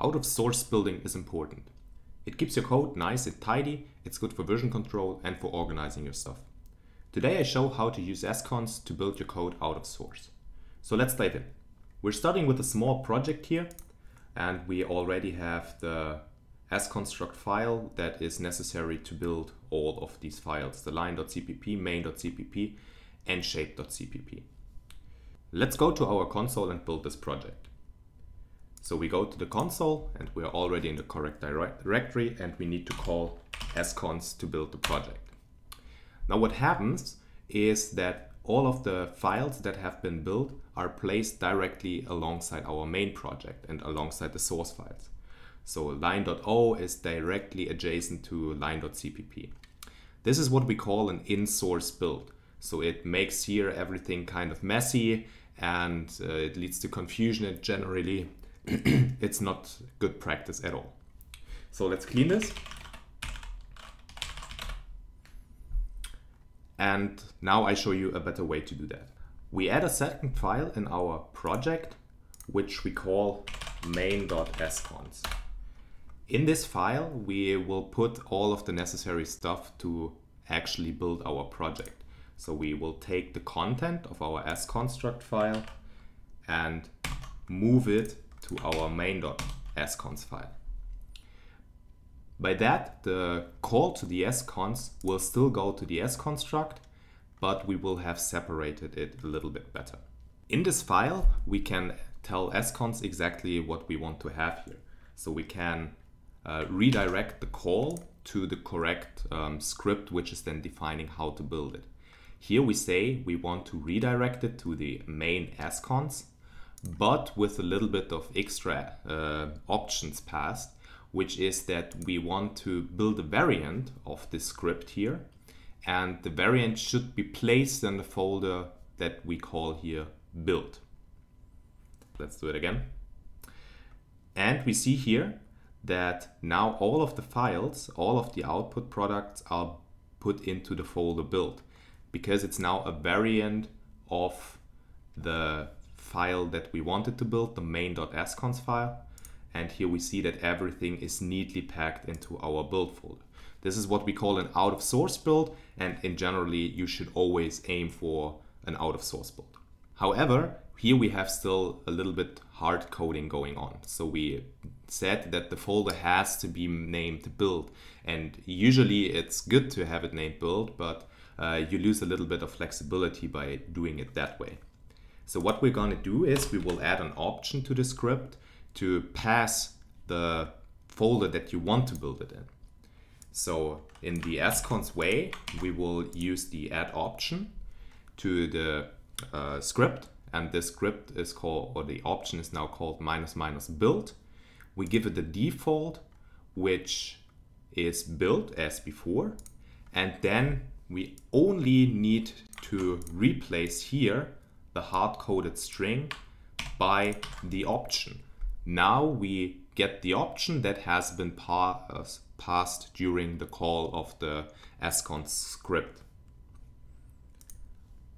Out of source building is important. It keeps your code nice and tidy, it's good for version control and for organizing your stuff. Today I show how to use scons to build your code out of source. So let's dive in. We're starting with a small project here and we already have the sconstruct file that is necessary to build all of these files, the line.cpp, main.cpp and shape.cpp. Let's go to our console and build this project. So we go to the console and we're already in the correct directory and we need to call scons to build the project. Now what happens is that all of the files that have been built are placed directly alongside our main project and alongside the source files. So line.o is directly adjacent to line.cpp. This is what we call an in-source build. So it makes here everything kind of messy and uh, it leads to confusion and generally it's not good practice at all. So let's clean this. And now I show you a better way to do that. We add a second file in our project, which we call main.scons. In this file, we will put all of the necessary stuff to actually build our project. So we will take the content of our sconstruct file and move it to our main.scons file. By that, the call to the scons will still go to the sconstruct, but we will have separated it a little bit better. In this file, we can tell scons exactly what we want to have here. So we can uh, redirect the call to the correct um, script, which is then defining how to build it. Here we say we want to redirect it to the main scons, but with a little bit of extra uh, options passed, which is that we want to build a variant of this script here. And the variant should be placed in the folder that we call here build. Let's do it again. And we see here that now all of the files, all of the output products are put into the folder build because it's now a variant of the file that we wanted to build, the main.scons file. And here we see that everything is neatly packed into our build folder. This is what we call an out of source build. And in generally, you should always aim for an out of source build. However, here we have still a little bit hard coding going on. So we said that the folder has to be named build. And usually it's good to have it named build, but uh, you lose a little bit of flexibility by doing it that way. So what we're going to do is we will add an option to the script to pass the folder that you want to build it in. So in the scons way, we will use the add option to the uh, script and this script is called, or the option is now called minus minus build. We give it the default, which is built as before. And then we only need to replace here the hard-coded string by the option. Now we get the option that has been pa uh, passed during the call of the scons script.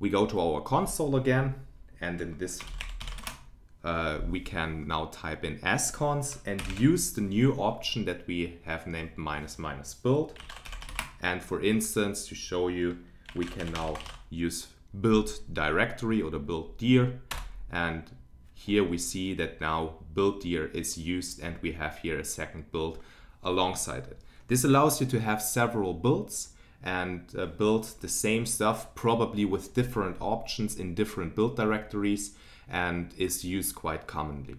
We go to our console again and in this uh, we can now type in scons and use the new option that we have named minus minus build and for instance, to show you, we can now use build directory or the build dir. And here we see that now build dir is used and we have here a second build alongside it. This allows you to have several builds and uh, build the same stuff, probably with different options in different build directories and is used quite commonly.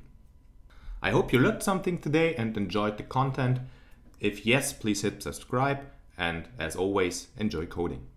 I hope you learned something today and enjoyed the content. If yes, please hit subscribe and as always, enjoy coding.